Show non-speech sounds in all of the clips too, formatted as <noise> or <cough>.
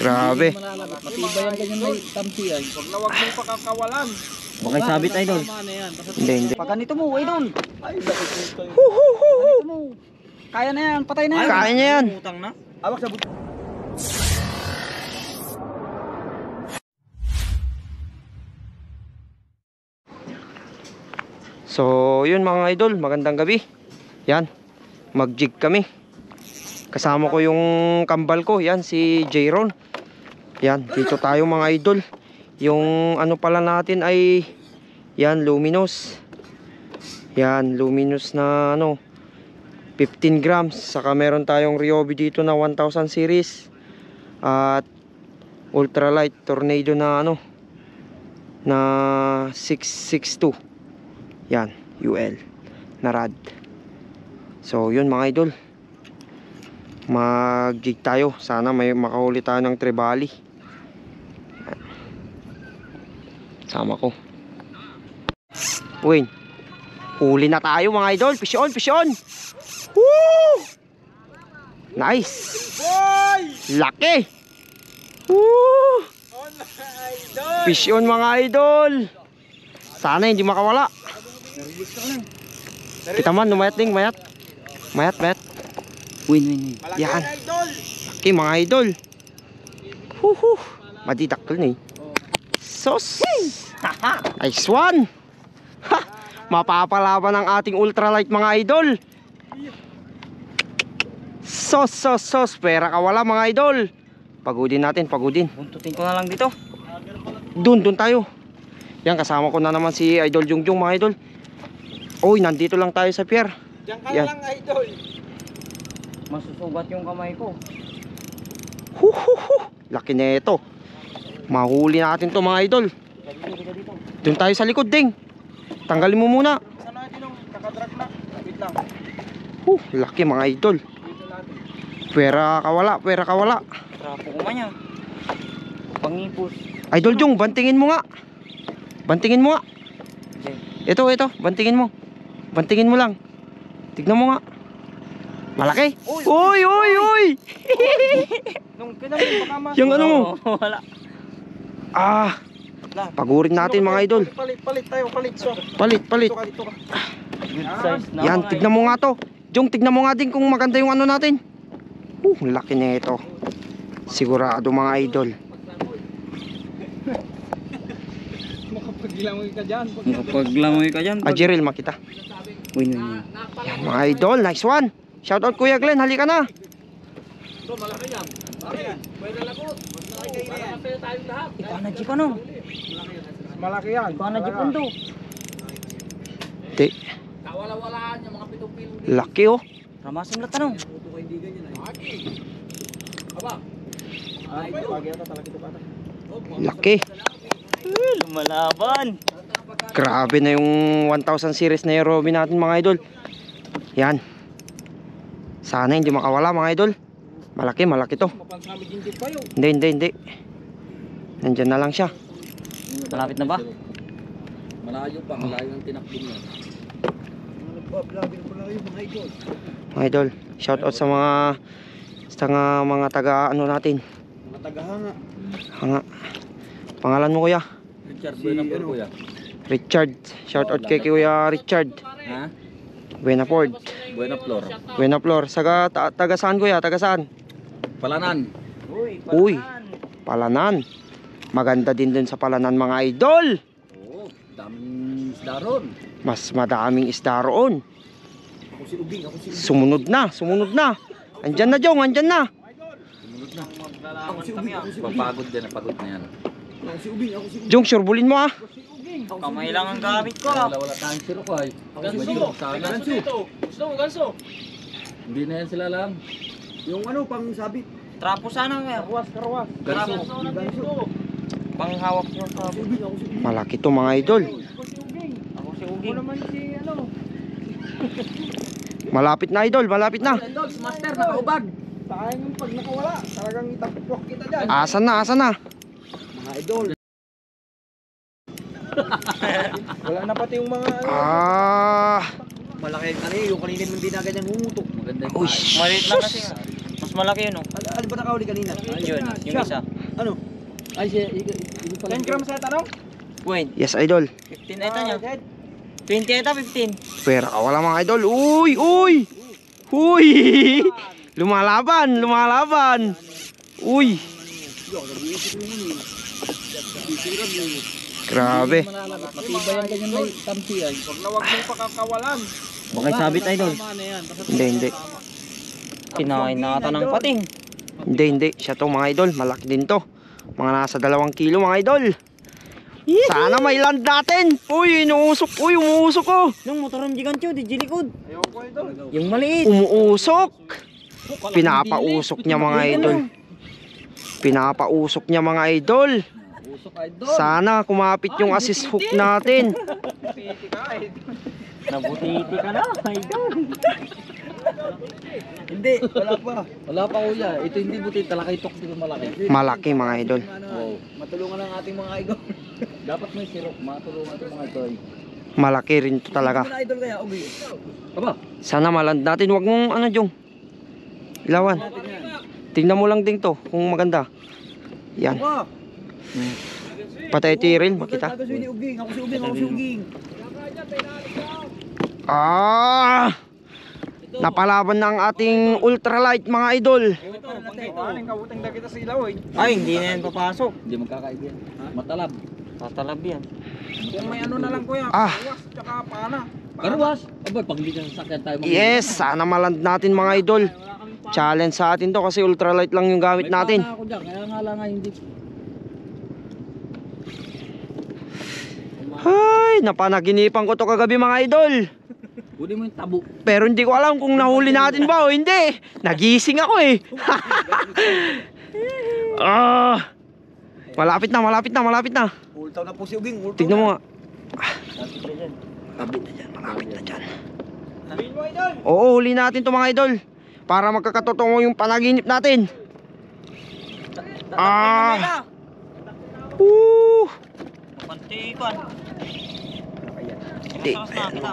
Grabe. Matibay ang ganyan may tampi ay. Huwag na huwag mong pakakawalan. Baka sabit yan. Basta Hindi, hindi. Pag ganito mo. Ay, bakit ito Ganito mo. Kaya na yan, patay na yan. Kaya niya yan. Utang na. Awak sa buto. So, yun mga idol, magandang gabi. Yan, mag-jig kami. Kasama ko yung kambal ko, yan, si Jayron. Yan, dito tayo mga idol. Yung ano pala natin ay, yan, luminous. Yan, luminous na ano, 15 grams. Saka meron tayong Ryobi dito na 1000 series. At ultralight tornado na ano, na 662. Yan, UL na rad. So, yun mga idol. Mag-jig tayo. Sana may makahuli tayo ng tribali. Sama ko. Win. Huli na tayo mga idol. Fish on, fish on. Woo! Nice. Laki. Woo! Fish on mga idol. Sana hindi makawala. Kita man, lumayat ding, mayat. Mayat, mayat. Win, win, win. Yan. Laki mga idol. Huhu. Maditakal na eh. Sos. <laughs> Nice one. Ha. Mapapalaban ang ating ultralight mga idol. Sos, sos, sos. Pera kawala mga idol. Pagudin natin, pagudin. Buntutin ko na lang dito. Dun, dun tayo. Yan, kasama ko na naman si Idol Jungjung mga idol. Uy, nandito lang tayo sa pier. Diyan ka Yan. lang, idol. Masusugat yung kamay ko. Huhuhu. Laki na ito. Mahuli natin to mga idol. Doon tayo sa likod ding. Tanggalin mo muna. Huh, laki mga idol. Pwera kawala, pwera kawala. Trapo ko man yan. Pangipos. Idol Jung, bantingin mo nga. Bantingin mo nga. Ito, ito, bantingin mo. Bantingin mo lang. Tignan mo nga. Malaki. Uy, uy, uy. <laughs> Nung kailan baka ma... Yung ano mo. Wala. Ah, pagurin natin mga idol. Palit, palit tayo, palit. So, Palit, palit. dito ka, dito ka. Good size na. Yan, mga tignan mo nga to. Jong, tignan mo nga din kung maganda yung ano natin. Uh, laki na ito. Sigurado mga idol. <laughs> Makapaglangoy ka dyan. Pag Makapaglangoy ka dyan. Ah, Jiril, makita. Win. Yan, mga idol, nice one. Shout out Kuya Glenn, halika na. Ikaw na jeep ano? Malaki yan. Ikaw na jeep ano? Di. Laki oh. Ramasin lahat ano? Ay, bagay ata talaga ito ka ata. Laki. Lumalaban. Grabe na yung 1000 series na Eurobi natin mga idol. Yan. Sana hindi makawala mga idol. Malaki, malaki to. Hindi, hindi, hindi. Nandyan na lang siya. Malapit na ba? Malayo pa, malayo ang tinakbo niya. Nagpa-vlogger pala kayo mga idol. Mga idol, shout out sa mga sa mga, mga taga ano natin. Mga tagahanga. Hanga. Pangalan mo kuya? Richard Buenapur kuya. Richard. Shout out kay kuya Richard. Ha? Buenaford. Buenaflor. Buenaflor. Saga, ta, taga saan kuya? Taga saan? Palanan. Uy, Uy. Palanan. Maganda din dun sa Palanan mga idol. Oo, daming isda ron. Mas madaming isda roon. Ako si Ubing, ako si Ubing. Sumunod na, sumunod na. Andyan na Jong, andyan na. Sumunod na. Ako si Ubing, ako si Ubing. Papagod din, napagod na yan. Ako si Ubing, ako si Ubing. Jong, surebulin mo ah. Kamay lang ang gamit ko. Wala, wala tayong siro ko ay. Ako. Sana. Ganso. Gusto mo, ganso. Hindi na yan sila lang. Yung ano, pang sabit. Trapo sana kaya. Karwas, karwas. Ganso. Ganso. Sa Ako Ubing, ako si Ubing. Malaki to mga idol. Ako si Ako Uging. naman si ano. <laughs> Malapit na idol, malapit na. Idol, Master, nakaubag. Sayang yung pag nakawala. Talagang itapok kita dyan. Asan na, asan na? Mga idol. <laughs> Wala na pati yung mga ano. Ah, Malaki ano eh, yung kanina hindi na ganyan humutok. Maganda yung Uy, Maliit lang kasi. nga. Mas malaki yun, oh. Ano, ano ba nakahuli kanina? Yun, yung isa. Ano? Ay, siya, ito pala. 10 grams sa tanong? Wait, Yes, idol. 15 ito niya. 20 ito, 15. Pera ka wala mga idol. Uy, uy! Uy! <laughs> Lumalaban, lumalaban. Uy! Grabe. Matibay ang ganyan may tampi ay. Huwag na huwag mong pakakawalan. Baka sabit, na yan. Basta Hindi, hindi. Kinain na ata ng pating. Hindi, hindi. Siya to mga idol. Malaki din to. Mga nasa dalawang kilo mga idol. Sana may land natin. Uy, inuusok. Uy, umuusok ko. Yung motoron gigantyo, di jilikod. Yung maliit. Umuusok. Pinapausok niya mga idol. Pinapausok niya mga idol. Usok idol. Sana kumapit yung assist hook natin. <laughs> Nabutiti ka na, idol. <laughs> Hindi, wala pa. Wala pa kuya. Ito hindi buti talakay tok dito malaki. Malaki mga idol. Wow. Matulungan ang ating mga idol. <laughs> Dapat may sirok. Matulungan ito mga ito. Malaki rin to talaga. Idol kaya, Ugi. Aba, Sana maland natin. Wag mong ano jong. Ilawan. Tingnan mo lang din to kung maganda. Yan. Wow. Patay tiril, makita. Sabi si Uging, ako si Uging, ako si Uging. Ah! Napalaban na ang ating ultralight mga idol. Ay, hindi na yan papasok. hindi magkakaibigan. Matalab. Tatalab yan. Ah, Karwas. Aba, pag hindi ka sasakyan tayo. mag- yes, sana maland natin mga idol. Challenge sa atin to kasi ultralight lang yung gamit May natin. pana ako dyan. Kaya nga lang nga hindi. Ay, napanaginipan ko to kagabi mga idol. Kunin mo yung tabo. Pero hindi ko alam kung nahuli natin ba o hindi. Nagising ako eh. <laughs> ah, malapit na, malapit na, malapit na. Ultaw na po si Uging, ultaw Tignan mo na. nga. Malapit na dyan. Oo, huli natin to mga idol. Para magkakatotoo yung panaginip natin. Ah. Woo. Pantikan. Di. kita.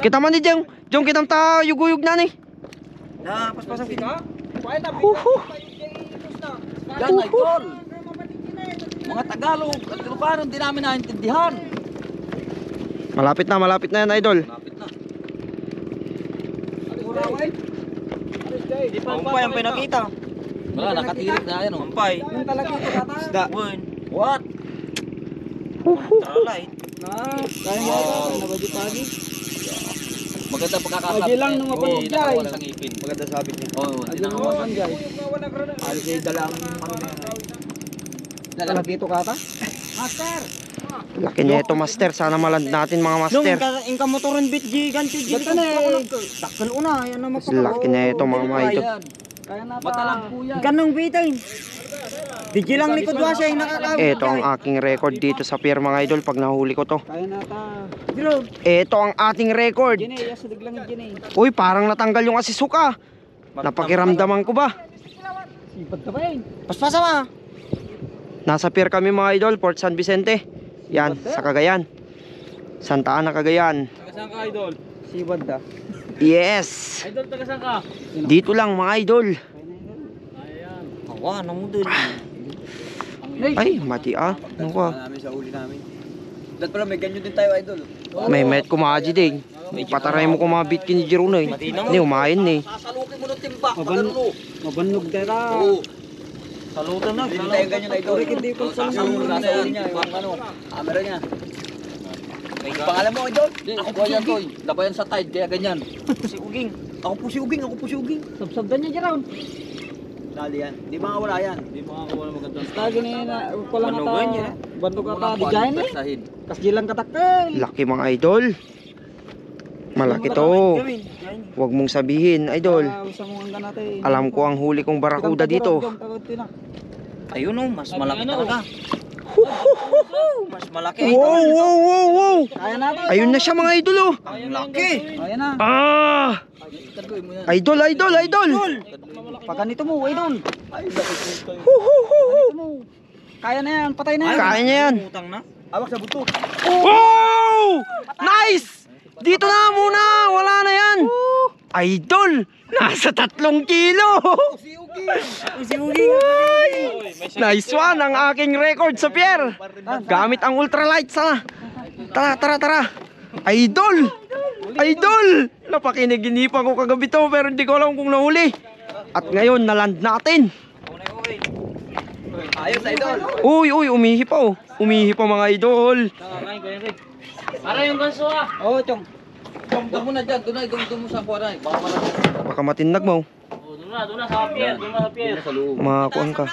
Kita man Jeng. Jeng kitang ta yuguyog na ni. Na, paspasan kita. Huhu. Yan, idol. Mga Tagalog at Ilocano, hindi namin naintindihan. Malapit na, malapit na yan idol. Lapit na. Umpay ang pinakita. Wala, nakatirik na yan. Oh. Umpay. Yung talaga ito kata. Isda. Win. What? Tralay. Kaya nga ito, nabadyo pagi. Maganda pagkakasap. Lagi lang nung mapanood Hindi niya, nakawala eh. ng ipin. Maganda sabi niya. Oo, oh, Ano naman guys? Ano na yan. Dala dito kata? Master! Laki niya ito master. Sana maland natin mga Nung master. ka, ingka motoron bit gigantyo Ba't jilikod. ka na eh? Takal una, yan na Mas laki na ito mga mga. Ayan. Kaya na Matalag po yan. Ingka nung bitin. Digi lang likod wa siya, nakakawin. Ito ang aking record dito sa pier mga idol pag nahuli ko to. Ito ang ating record. Uy, parang natanggal yung asisuka. Napakiramdaman ko ba? Sipad ka ba yun? Paspasa ma. Nasa pier kami mga idol, Port San Vicente. Yan, sa Cagayan. Santa Ana, Cagayan. Taga ka, idol? Sipad ka. Yes! Idol, taga saan ka? Dito lang mga idol. Ayan. Awa, namudol. Ay, mati ah. Ano ka? namin sa uli namin. Dahil pala may ganyan din tayo idol. May met kumaji din. Pataray mo kumabit kini Jeroen eh. Ni umain ni. Sasalukin mo ng timba. Maban- Magano. Mabannog dara. Oo. Salutan na. Hindi tayo ganyan idol. Hindi ko sa Sasalukin nasa na uli yan. niya. Ano, camera niya. May Pangalan mo idol? Hindi, ako po yan, Toy. Labayan sa tide, kaya ganyan. si Uging. Ako po si Uging, ako po si Uging. Sabsabdan niya Jeroen. Dali yan. Di makawala yan. Hindi makakawala magandang Lagi na yun, pala nga ta. Bandog ka ta, di dyan eh. pagsahin. Kasdi lang katakal. Laki mga idol. Malaki to. Huwag mong sabihin, idol. Ah. Alam ko ang huli kong barakuda dito. Ayun oh, mas malaki talaga. Mas malaki. Wow, wow, wow, wow. Kaya natin. Ayun na siya mga idol oh. Ang laki. Kaya na. Ah! Idol, idol, idol. Pag ganito mo, idol. Hu, hu, hu, hu. Ganito mo. Kaya na yan, patay na yan. Kaya niya yan. Utang na. Awak sa buto. Wow! Nice! Dito na muna, wala na yan. Idol! Nasa tatlong kilo! Si Ugi. Si Ugi. Nice one ang aking record sa pier. Gamit ang ultralight sana. Tara, tara, tara. Idol! Idol! Napakiniginipan ko kagabi to pero hindi ko alam kung nahuli. At ngayon naland natin. Ayos, idol. Uy, uy, umihi pa oh. Umihi pa mga idol. Para yung ganso ah. Oo, chong. Chong, doon muna dyan. Doon na, doon doon mo sa kuwaran. Baka malaki. Baka matinag mo. Oh, doon na, doon na sa pier, doon na sa pier. Makakuan ka.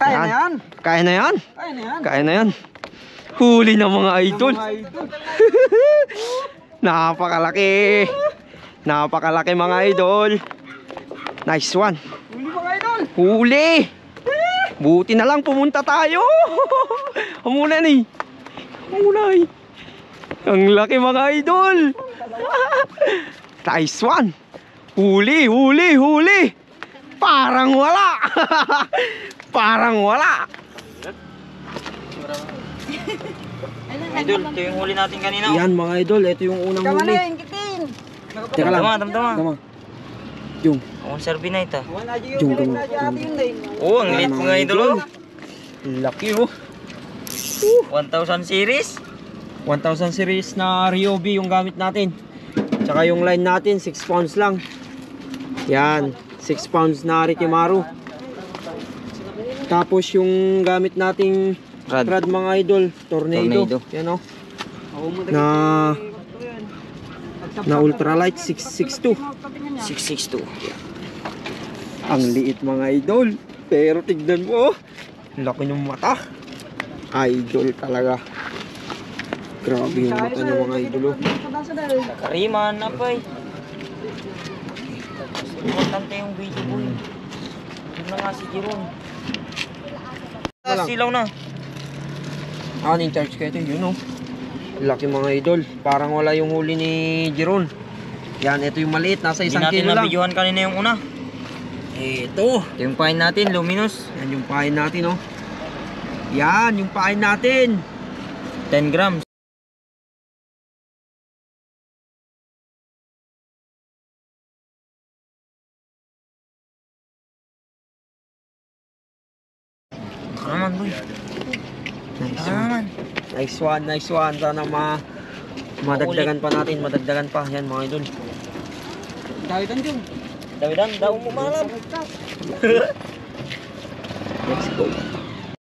Kaya na yan. Kaya na yan. Kaya na yan. Kaya na yan. Huli na mga idol. Mga idol. <laughs> Napakalaki. Napakalaki mga idol. Nice one. Huli mga idol. Huli! Buti na lang pumunta tayo. <laughs> Hamunan eh. Hamunan eh. Ang laki mga idol. <laughs> nice one. Huli, huli, huli. Parang wala. <laughs> Parang wala. Idol, ito yung huli natin kanina. Yan mga idol, ito yung unang huli. ingkitin. Teka lang. Tama, tama. Tama. Yung, Ang serbi na ito. Dyan Yung gamo-. Oo, ang liit mga idol. oh. laki oh. 1,000 series. 1000 series na Ryobi yung gamit natin. Tsaka yung line natin 6 pounds lang. Yan, 6 pounds na Rikimaru. Tapos yung gamit nating Rad. rad mga idol, tornado. Tornado. Yan oh. Na na ultralight 662. 662. Ang liit mga idol. Pero tignan mo oh. Laki ng mata. Idol talaga. Grabe yung mata ng mga idol oh. Kariman na pa eh. Importante yung video boy. Yun na nga si Jeron. Wala. Silaw na. Ako in charge ko ito, yun oh. Laki mga idol. Parang wala yung huli ni Jeron. Yan, ito yung maliit. Nasa Hindi isang natin kilo lang. na-videohan kanina yung una. Ito. Ito yung pain natin, luminous. Yan yung pain natin oh. Yan, yung pain natin. 10 grams. Naman boy. One. Nice one, nice one. Sana ma madagdagan pa natin, madagdagan pa. Yan mga idol. Dawitan dyan. Dawidan, daw mo malam. <laughs> Let's go.